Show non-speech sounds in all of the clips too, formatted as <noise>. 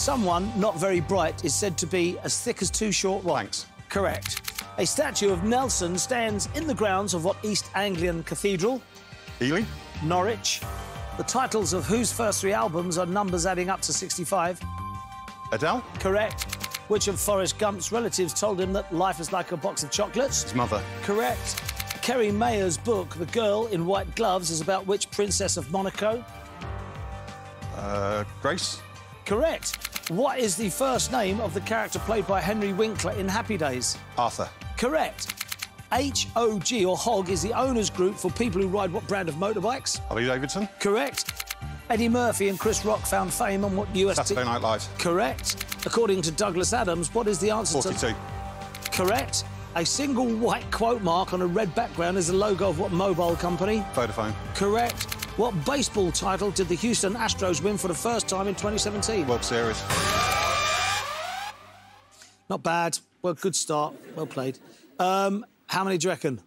Someone not very bright is said to be as thick as two short rocks. Correct. A statue of Nelson stands in the grounds of what East Anglian Cathedral? Ely? Norwich. The titles of whose first three albums are numbers adding up to 65? Adele? Correct. Which of Forrest Gump's relatives told him that life is like a box of chocolates? His mother. Correct. Kerri Maher's book, The Girl in White Gloves, is about which princess of Monaco? Uh, Grace? Correct. What is the first name of the character played by Henry Winkler in Happy Days? Arthur. Correct. HOG or HOG is the owners group for people who ride what brand of motorbikes? Harley Davidson? Correct. Eddie Murphy and Chris Rock found fame on what US... Saturday Night Live. Correct. According to Douglas Adams, what is the answer 42. to... Correct. A single white quote mark on a red background is the logo of what mobile company? Vodafone. Correct. What baseball title did the Houston Astros win for the first time in 2017? World Series. Not bad. Well, good start. Well played. Um, how many do you reckon?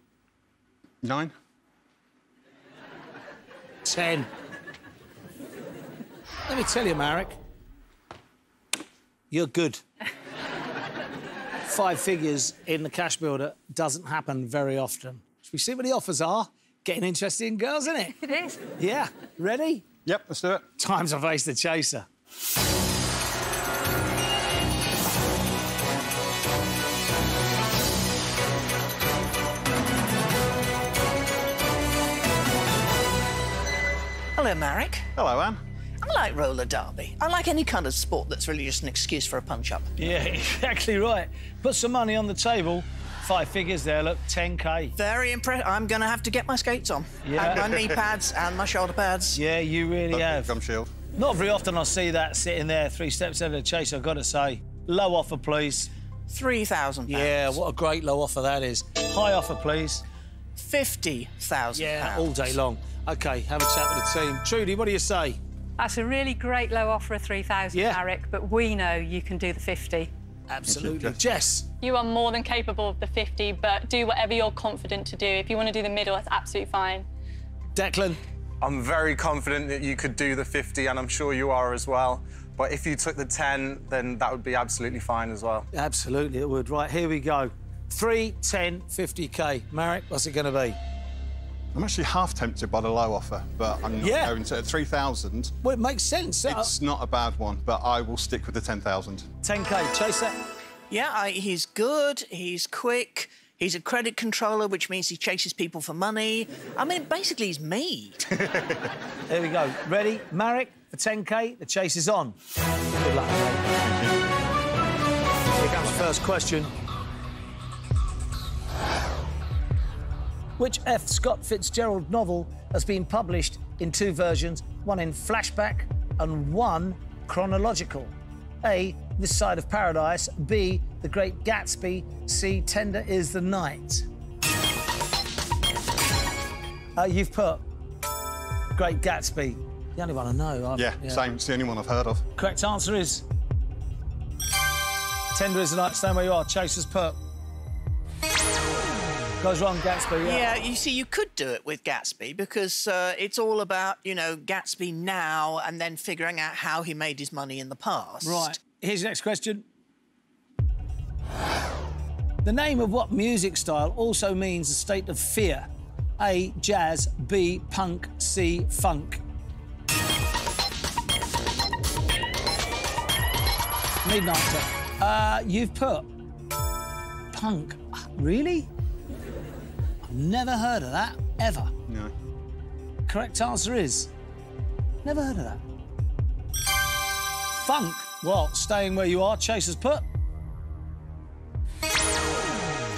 Nine? Ten. Let me tell you, Marryk, you're good. Five figures in the cash builder doesn't happen very often. Should we see what the offers are? Getting interested in girls, isn't it? It is. Yeah. Ready? Yep, let's do it. Time to face the chaser. Hello, Marryk. Hello, Anne. I like roller derby. I like any kind of sport that's really just an excuse for a punch-up. Yeah, <laughs> exactly right. Put some money on the table. Five figures there, look, 10k. Very impressed. I'm going to have to get my skates on. Yeah. And my knee pads and my shoulder pads. Yeah, you really have. Gum shield. Not very often I see that sitting there, three steps ahead of the chase, I've got to say. Low offer, please. £3,000. Yeah, what a great low offer that is. High offer, please. £50,000. Yeah, all day long. OK, have a chat with the team. Trudy, what do you say? That's a really great low offer of 3,000, Yeah. Eric, but we know you can do the 50. Absolutely. Jess. <laughs> Jess, You are more than capable of the 50, but do whatever you're confident to do. If you want to do the middle, that's absolutely fine. Declan, I'm very confident that you could do the 50, and I'm sure you are as well. But if you took the 10, then that would be absolutely fine as well. absolutely it would. Right, here we go. 3, 10, 50k. Marryk, what's it going to be? I'm actually half tempted by the low offer, but I'm not Yeah. going to. At 3,000, Well, it makes sense. Uh, it's not a bad one, but I will stick with the 10,000. 10k, chase that. Yeah, I, he's good, he's quick, he's a credit controller, which means he chases people for money. I mean, basically, he's me. <laughs> There we go. Ready? Marryk, for 10k, the chase is on. Good luck, mate. Here comes the first question. Which F. Scott Fitzgerald novel has been published in two versions, one in flashback and one chronological? A. This Side of Paradise. B. The Great Gatsby. C. Tender is the Night. Uh, you've put Great Gatsby. The only one I know. I've- Yeah, same. It's the only one I've heard of. Correct answer is Tender is the night. Stand where you are. Chasers put. Goes wrong, Gatsby. Yeah, you see, you could do it with Gatsby because uh, it's all about, you know, Gatsby now and then figuring out how he made his money in the past. Right. Here's your next question. The name of what music style also means a state of fear? A. Jazz. B. Punk. C. Funk. Need an answer. Uh, you've put punk. Really? I've never heard of that ever. No. Correct answer is never heard of that. Funk. What? Staying where you are. Chasers put.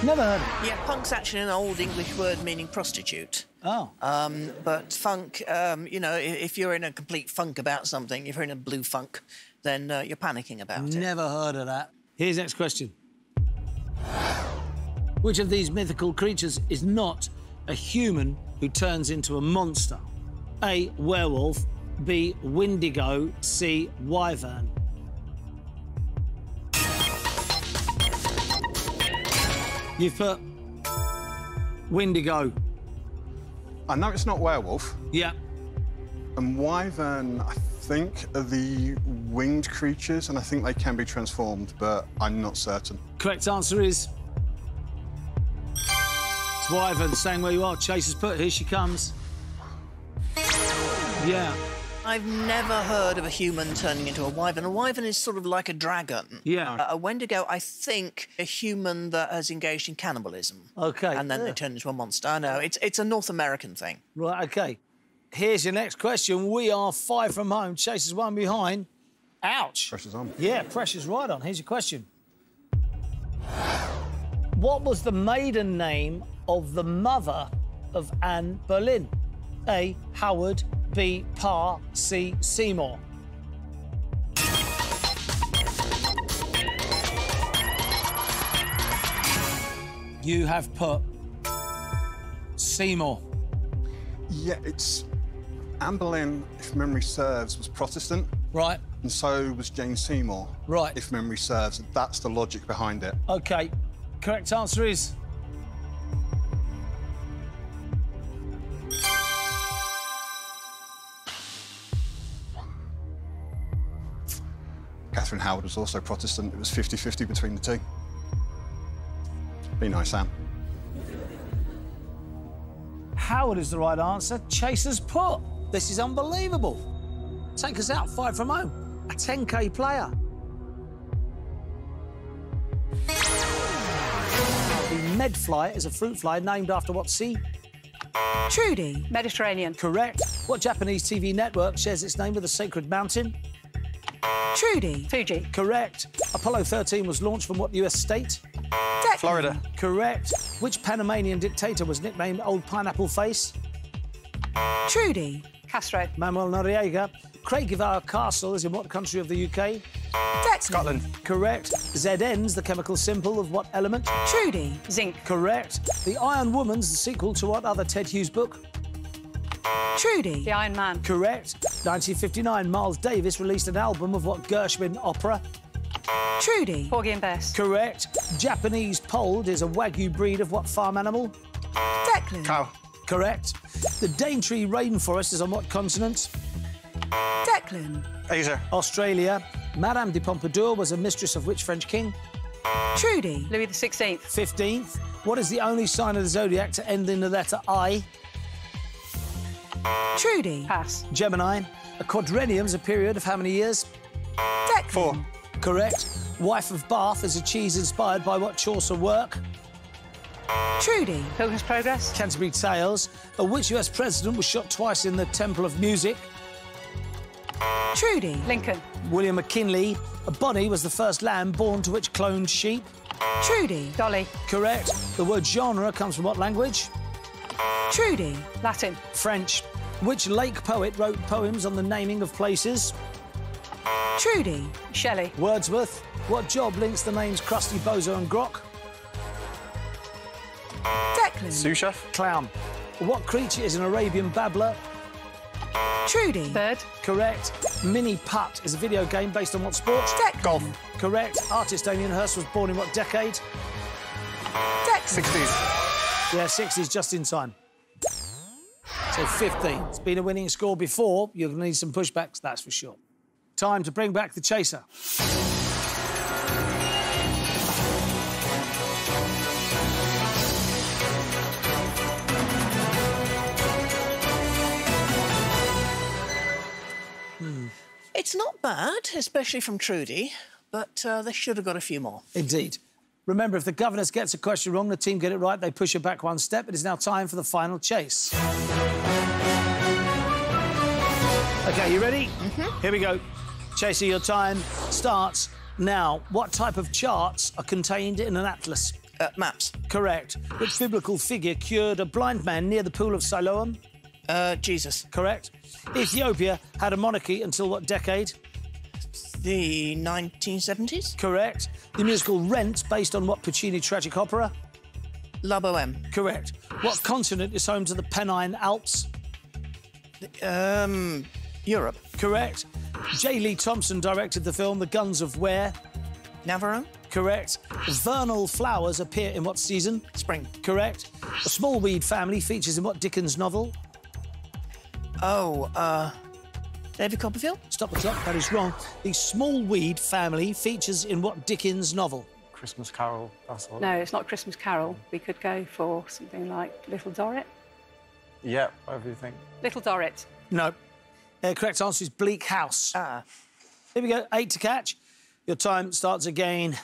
Never heard of it. Yeah, punk's actually an old English word meaning prostitute. Oh. Um, but funk, um, you know, if you're in a complete funk about something, if you're in a blue funk, then uh, you're panicking about it. Never heard of that. Here's next question. Which of these mythical creatures is not a human who turns into a monster? A. Werewolf. B. Windigo. C. Wyvern. You've put Windigo. I know it's not werewolf. Yeah. And wyvern, I think, are the winged creatures, and I think they can be transformed, but I'm not certain. Correct answer is. It's Wyvern staying where you are. Chase has put. Here she comes. Yeah, I've never heard of a human turning into a wyvern. A wyvern is sort of like a dragon. Yeah. A Wendigo, I think, a human that has engaged in cannibalism. Okay, And then yeah. they turn into a monster. I know, it's, it's a North American thing. right, okay. Here's your next question. We are five from home. Chase is one behind. Ouch. Pressure's on. Yeah, pressure's right on. Here's your question. What was the maiden name of the mother of Anne Boleyn? A. Howard. B. Parr. C. Seymour. You have put Seymour. Yeah, it's. Anne Boleyn, if memory serves, was Protestant, Right. and so was Jane Seymour. Right. If memory serves. That's the logic behind it. Okay. Correct answer is Howard was also Protestant. It was 50 50 between the two. Be nice, Sam. Howard is the right answer. Chasers put. This is unbelievable. Take us out five from home. A 10k player. The medfly is a fruit fly named after what sea? Trudy. Mediterranean. Correct. What Japanese TV network shares its name with a sacred mountain? Trudy. Fuji. Correct. Apollo 13 was launched from what US state? Florida. Correct. Which Panamanian dictator was nicknamed Old Pineapple Face? Trudy. Castro. Manuel Noriega. Craigievar Castle is in what country of the UK? Scotland. Correct. ZN's the chemical symbol of what element? Trudy. Zinc. Correct. The Iron Woman's the sequel to what other Ted Hughes book? Trudy. The Iron Man. Correct. 1959, Miles Davis released an album of what Gershwin opera? Trudy. Porgy and Bess. Correct. Japanese polled is a Wagyu breed of what farm animal? Declan. Cow. Correct. The Daintree rainforest is on what continent? Declan. Asia. Australia. Madame de Pompadour was a mistress of which French king? Trudy. Louis XVI. 15th. What is the only sign of the zodiac to end in the letter I? Trudy. Pass. Gemini. A quadrennium is a period of how many years? Declan. Four. Correct. Wife of Bath is a cheese inspired by what Chaucer work? Trudy. Pilgrim's Progress. Canterbury Tales. Uh, which US president was shot twice in the Temple of Music? Trudy. Lincoln. William McKinley. A Bonnie was the first lamb born to which cloned sheep? Trudy. Dolly. Correct. The word genre comes from what language? Trudy. Latin. French. Which lake poet wrote poems on the naming of places? Trudy. Shelley. Wordsworth. What job links the names Krusty, Bozo and Grock? Declan. Sous chef. Clown. What creature is an Arabian babbler? Trudy. Bird. Correct. Mini Putt is a video game based on what sport? Declan. Golf. Correct. Artist Damien Hirst was born in what decade? Declan. 60s. Yeah, 60s, just in time. So 15. It's been a winning score before. To need some pushbacks, that's for sure. Time to bring back the chaser. It's not bad, especially from Trudy, but uh, they should have got a few more. Indeed. Remember, if the governess gets a question wrong, the team get it right, they push it back one step. It is now time for the final chase. OK, you ready? Mm-hmm. Here we go. Chaser, your time starts now. What type of charts are contained in an atlas? Uh, maps. Correct. Which biblical figure cured a blind man near the pool of Siloam? Uh, Jesus. Correct. Ethiopia had a monarchy until what decade? The 1970s? Correct. The musical Rent, based on what Puccini tragic opera? La Boheme. Correct. What continent is home to the Pennine Alps? Um, Europe. Correct. J. Lee Thompson directed the film The Guns of Where? Navarone. Correct. Vernal flowers appear in what season? Spring. Correct. A Smallweed family features in what Dickens novel? Oh, uh, David Copperfield? Stop the clock, that is wrong. The Smallweed family features in what Dickens novel? Christmas Carol, that's all. No, it's not Christmas Carol. We could go for something like Little Dorrit. Yeah, whatever you think. Little Dorrit. No. Uh, correct answer is Bleak House. Ah. Here we go, eight to catch. Your time starts again.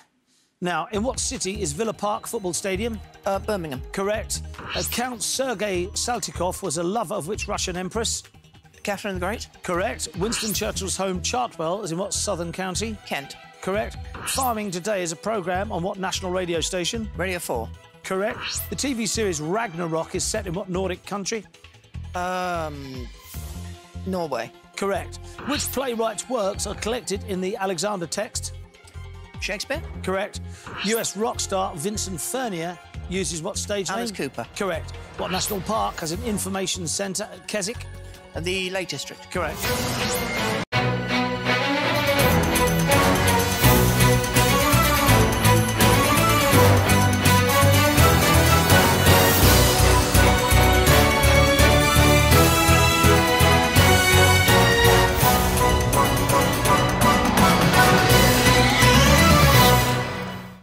Now, in what city is Villa Park Football Stadium? Uh, Birmingham. Correct. Uh, Count Sergei Saltykov was a lover of which Russian empress? Catherine the Great? Correct. Winston Churchill's home Chartwell is in what southern county? Kent. Correct. Farming Today is a programme on what national radio station? Radio 4. Correct. The TV series Ragnarok is set in what Nordic country? Um, Norway. Correct. Which playwright's works are collected in the Alexander text? Shakespeare? Correct. US rock star Vincent Furnier uses what stage Alice name? Cooper. Correct. What national park has an information centre at Keswick? The Lake District. Correct.